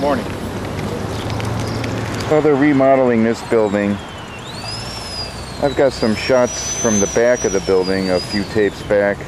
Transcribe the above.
morning. Well, they're remodeling this building. I've got some shots from the back of the building a few tapes back.